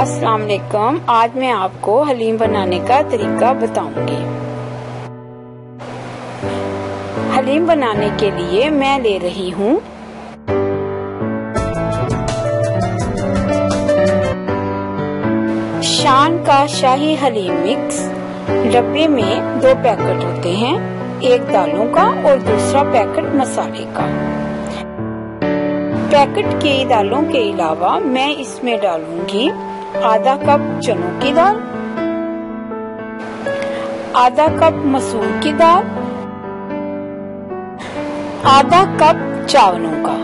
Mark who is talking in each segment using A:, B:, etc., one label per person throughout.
A: अस्सलाम वालेकुम आज मैं आपको हलीम बनाने का तरीका बताऊँगी। हलीम बनाने के लिए मैं ले रही हूँ शान का शाही हलीम मिक्स। डब्बे में दो पैकेट होते हैं, एक दालों का और दूसरा पैकेट मसाले का। पैकेट के दालों के अलावा मैं इसमें डालूँगी आधा कप चनों की दाल, आधा कप मसूर की दाल, आधा कप चावलों का,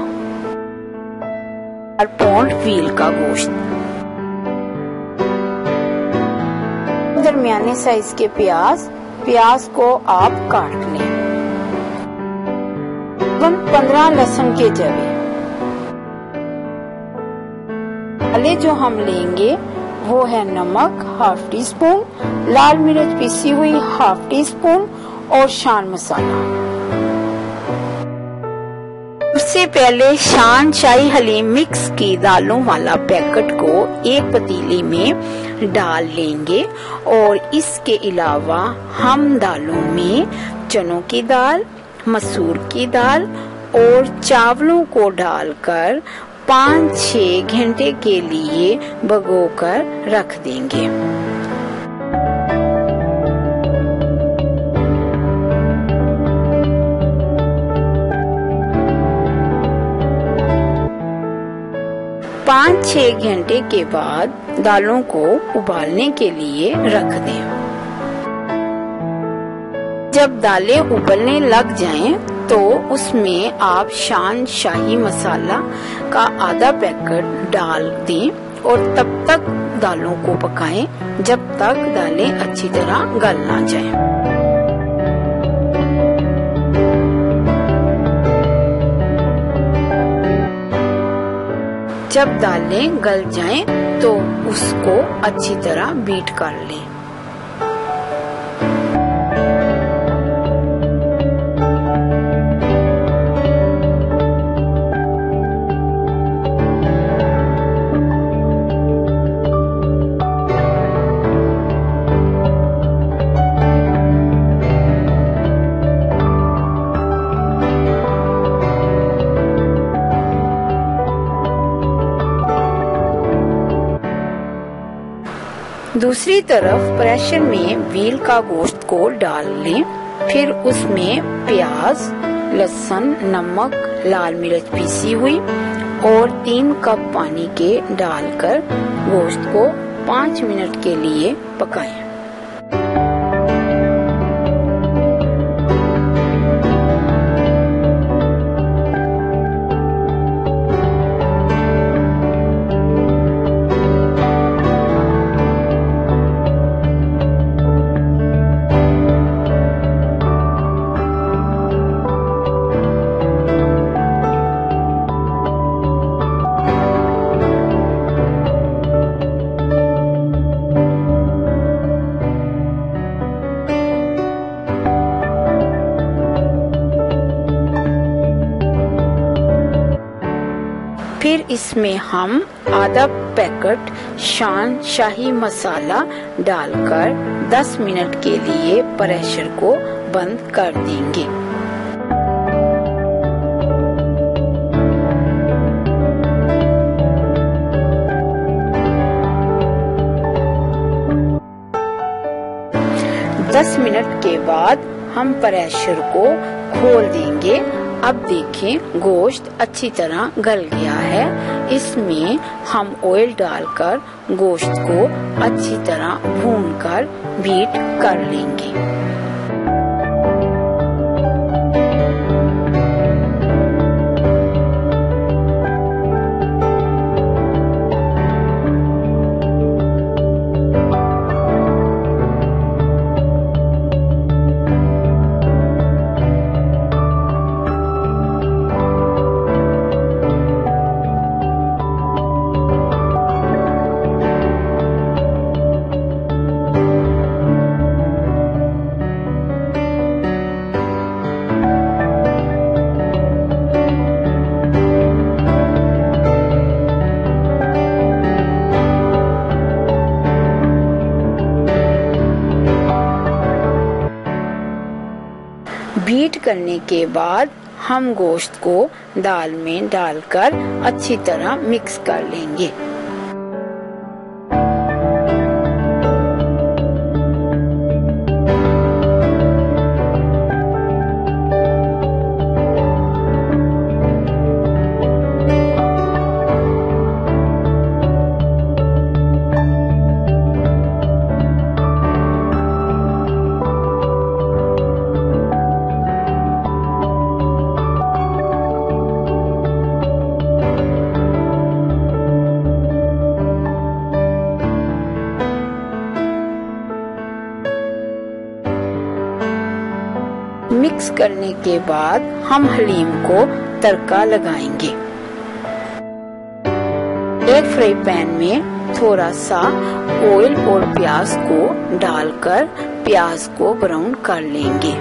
A: और पौंड व्हील का गोश्त। दरमियाने साइज़ के प्याज प्याज को आप काट लें। पंद्रह लहसुन के जवे। मसाले जो हम लेंगे, वो है नमक हाफ़ टी स्पून लाल मिर्च पिसी हुई हाफ़ टी स्पून और शान मसाला। उससे पहले शान शाही हलीम मिक्स की दालों वाला पैकेट को एक पतीली में डाल लेंगे और इसके अलावा हम दालों में चनों की दाल, मसूर की दाल और चावलों को डालकर पाँच छह घंटे के लिए भगोकर रख देंगे। पाँच छह घंटे के बाद दालों को उबालने के लिए रख दें। जब दालें उबलने लग जाएँ, तो उसमें आप शान शाही मसाला का आधा पैकेट डाल दें और तब तक दालों को पकाएँ, जब तक दालें अच्छी तरह गल ना जाए। जब दालें गल जाएँ तो उसको अच्छी तरह बीट कर लें। दूसरी तरफ़ प्रेशर में व्हील का गोश्त को डाल लें, फिर उसमें प्याज, लहसुन, नमक, लाल मिर्च पीसी हुई और तीन कप पानी के डालकर गोश्त को पाँच मिनट के लिए पकाएँ। फिर इसमें हम आधा पैकेट शान शाही मसाला डालकर 10 मिनट के लिए प्रेशर को बंद कर देंगे। दस मिनट के बाद हम प्रेशर को खोल देंगे। अब देखें, गोश्त अच्छी तरह गल गया है। इसमें हम ऑयल डालकर गोश्त को अच्छी तरह भून कर बीट कर लेंगे। करने के बाद हम गोश्त को दाल में डालकर अच्छी तरह मिक्स कर लेंगे। मिक्स करने के बाद हम हलीम को तड़का लगाएँगे। एक फ्राई पैन में थोड़ा सा ऑयल और प्याज को डालकर प्याज को ब्राउन कर लेंगे।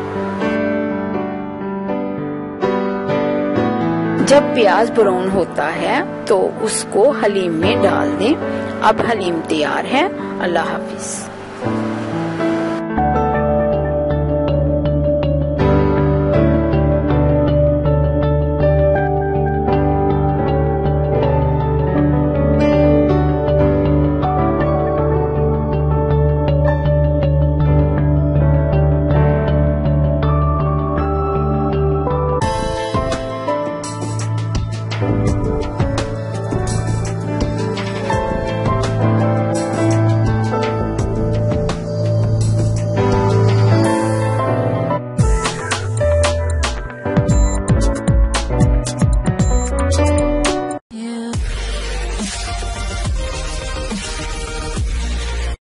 A: जब प्याज ब्राउन होता है तो उसको हलीम में डाल दें। अब हलीम तैयार है। अल्लाह हाफिज।